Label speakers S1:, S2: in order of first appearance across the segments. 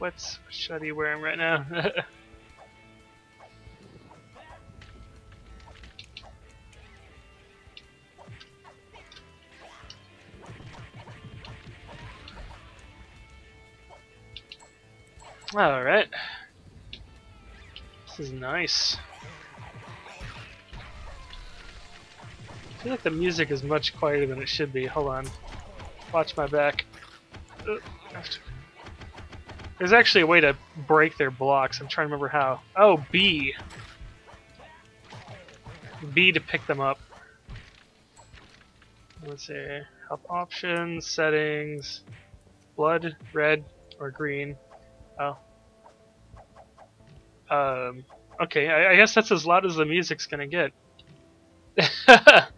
S1: What's be wearing right now? Alright. This is nice. I feel like the music is much quieter than it should be. Hold on. Watch my back. Uh, There's actually a way to break their blocks. I'm trying to remember how. Oh, B. B to pick them up. Let's see. Help options, settings, blood, red, or green. Oh. Um, okay, I, I guess that's as loud as the music's gonna get.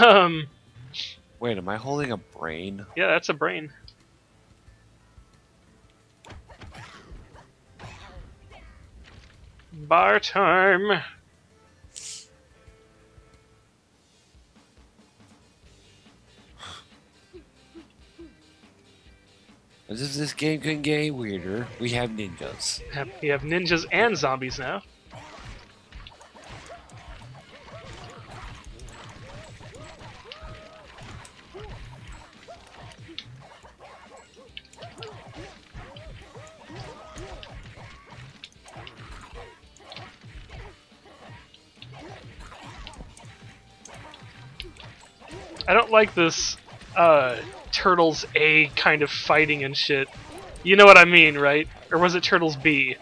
S1: um,
S2: Wait, am I holding a brain?
S1: yeah, that's a brain. Bar time.
S2: As if this game couldn't get any weirder, we have ninjas.
S1: We have ninjas and zombies now. I don't like this uh, Turtles A kind of fighting and shit. You know what I mean, right? Or was it Turtles B?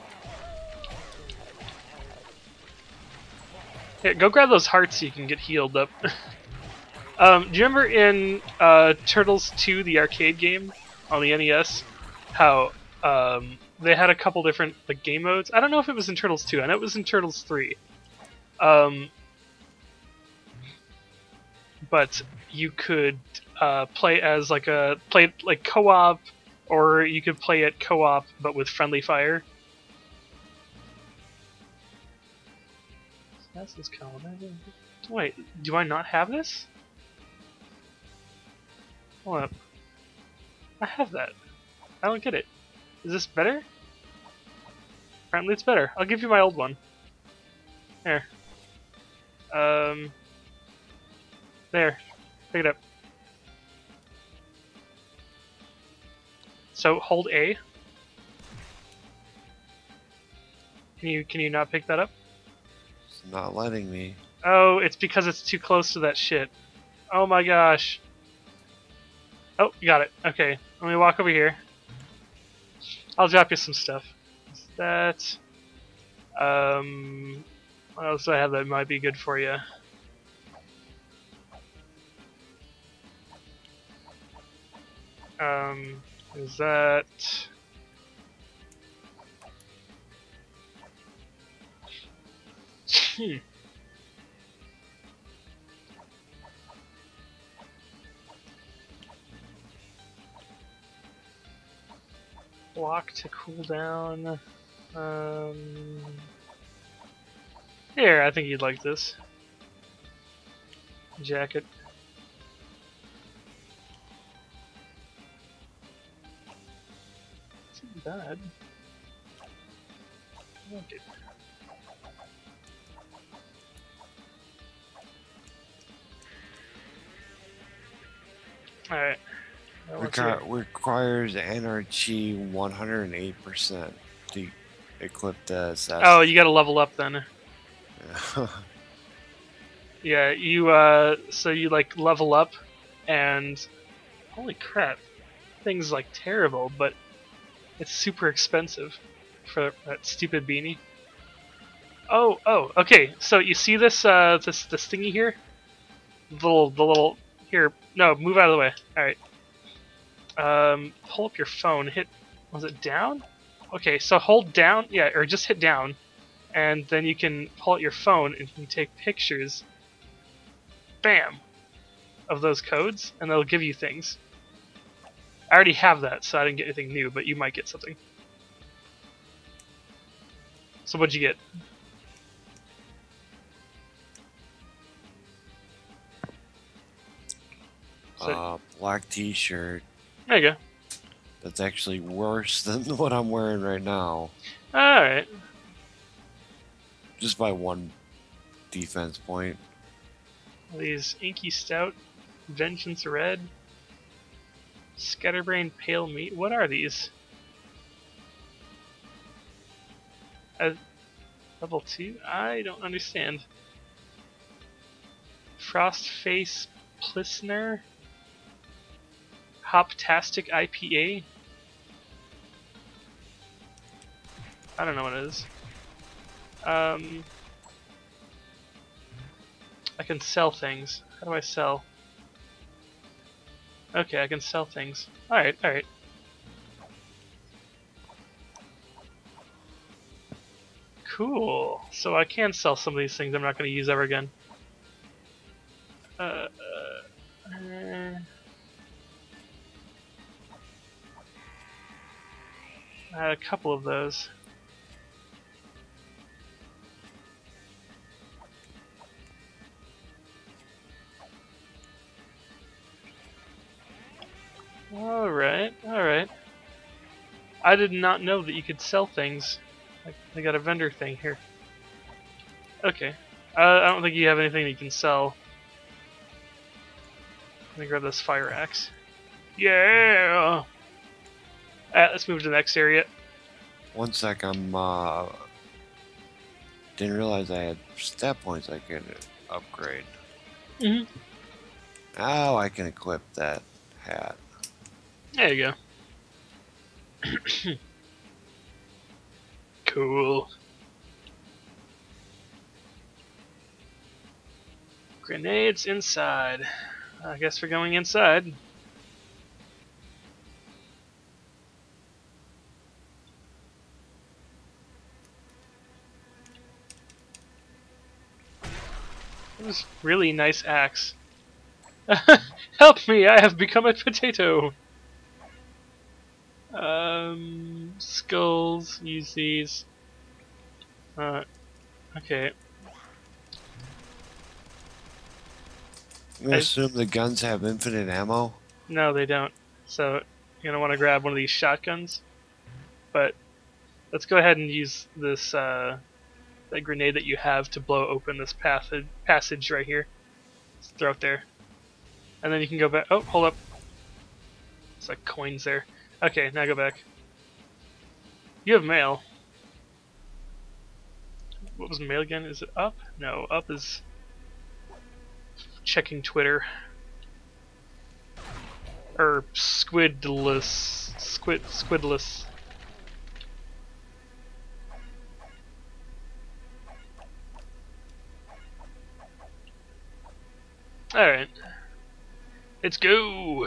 S1: Here, go grab those hearts so you can get healed up. um, do you remember in uh, Turtles 2, the arcade game on the NES, how um, they had a couple different like game modes? I don't know if it was in Turtles 2. I know it was in Turtles 3. Um, but you could uh, play as like a play like co-op, or you could play it co-op but with friendly fire. That's this column. Wait, do I not have this? Hold up. I have that. I don't get it. Is this better? Apparently it's better. I'll give you my old one. There. Um. There. Pick it up. So hold A. Can you can you not pick that up?
S2: It's not letting me.
S1: Oh, it's because it's too close to that shit. Oh my gosh. Oh, you got it. Okay, let me walk over here. I'll drop you some stuff. Is that. Um. What else do I have that might be good for you? Um. Is that. Hmm. block to cool down. Um, here, I think you'd like this. Jacket. Bad. Alright. Now what's your-
S2: Requir- requires energy 108% to equip the assassin.
S1: Oh, you gotta level up then. Yeah, you uh so you like level up and holy crap. Thing's like terrible, but it's super expensive for that stupid beanie. Oh, oh, okay. So you see this uh this this thingy here? The little the little here no, move out of the way. Alright. Um pull up your phone, hit was it down? Okay, so hold down, yeah, or just hit down, and then you can pull out your phone and you can take pictures bam, of those codes, and they'll give you things. I already have that, so I didn't get anything new, but you might get something. So what'd you get?
S2: Uh, black t-shirt.
S1: There you go.
S2: That's actually worse than what I'm wearing right now.
S1: Alright.
S2: Just by one defense point.
S1: These Inky Stout, Vengeance Red, Scatterbrain Pale Meat. What are these? Level 2? I don't understand. Frostface Plisner? Hoptastic IPA? I don't know what it is. Um, I can sell things. How do I sell? Okay, I can sell things. Alright, alright. Cool. So I can sell some of these things I'm not going to use ever again. Uh, uh, uh, a couple of those. Alright, alright. I did not know that you could sell things. Like, they got a vendor thing here. Okay. Uh, I don't think you have anything you can sell. Let me grab this fire axe. Yeah! Alright, let's move to the next area.
S2: One sec, I'm uh didn't realize I had stat points I could upgrade.
S1: Mhm.
S2: Now I can equip that hat.
S1: There you go. cool. Grenades inside. I guess we're going inside. This really nice axe. Help me! I have become a potato. Um, skulls. Use these. Uh, okay.
S2: I'm
S1: I-
S2: assume the guns have infinite ammo.
S1: No, they don't. So you're gonna want to grab one of these shotguns. But let's go ahead and use this uh, that grenade that you have to blow open this passage passage right here. Throw it there, and then you can go back. Oh, hold up. It's like coins there. Okay, now go back. You have mail. What was mail again? Is it up? No, up is checking Twitter or squidless squid squidless all right let's go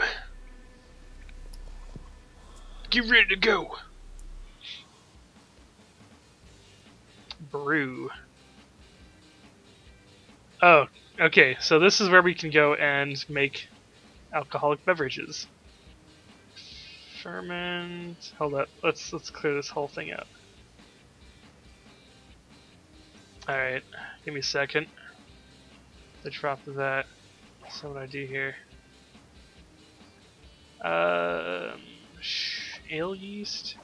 S1: get ready to go brew oh okay so this is where we can go and make alcoholic beverages. Ferment. Hold up. Let's let's clear this whole thing out. All right. Give me a second. The drop of that. So what I do here? Um, sh- ale yeast.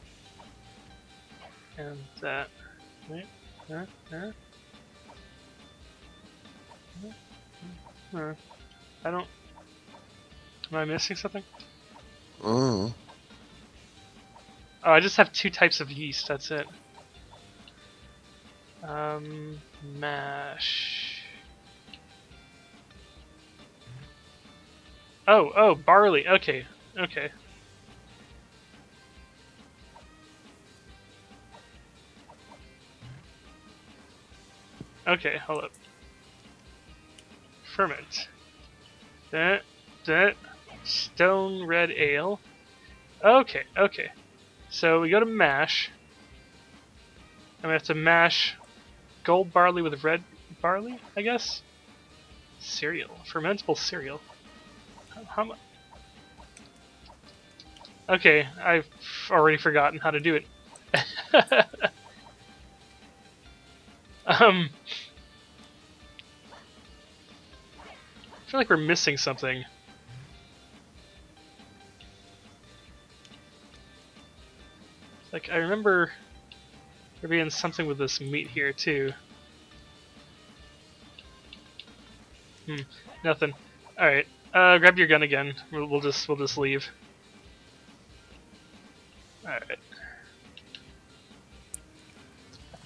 S1: And that. Huh? Huh? Huh? I don't. Am I missing something?
S2: Oh.
S1: Oh, I just have two types of yeast. That's it. Um, mash. Oh, oh, barley. Okay, okay. Okay, hold up. Ferment. That, that, stone red ale. Okay, okay. So we go to mash. And we have to mash gold barley with red barley, I guess? Cereal. Fermentable cereal. How, how mu- Okay, I've already forgotten how to do it. um. I feel like we're missing something. Like I remember there being something with this meat here too. Hmm, nothing. All right, uh, grab your gun again. We'll, we'll just we'll just leave. All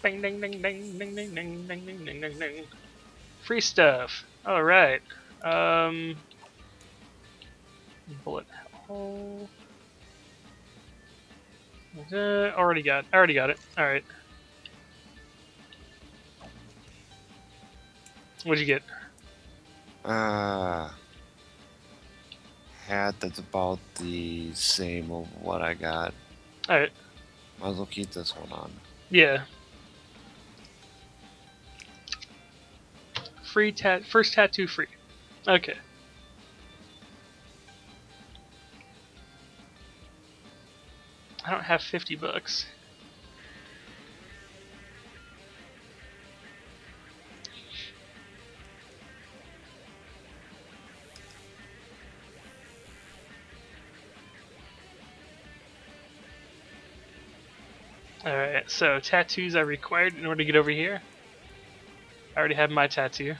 S1: Ding ding ding ding ding ding ding ding ding ding ding ding. Free stuff. All right. Um. Bullet hole. Uh, already got. Already got it. All right. What'd you get?
S2: Uh, hat that's about the same of what I got.
S1: All right.
S2: Might as well keep this one on.
S1: Yeah. Free tat. First tattoo free. Okay. I don't have 50 bucks. Alright, so tattoos are required in order to get over here. I already have my tattoo.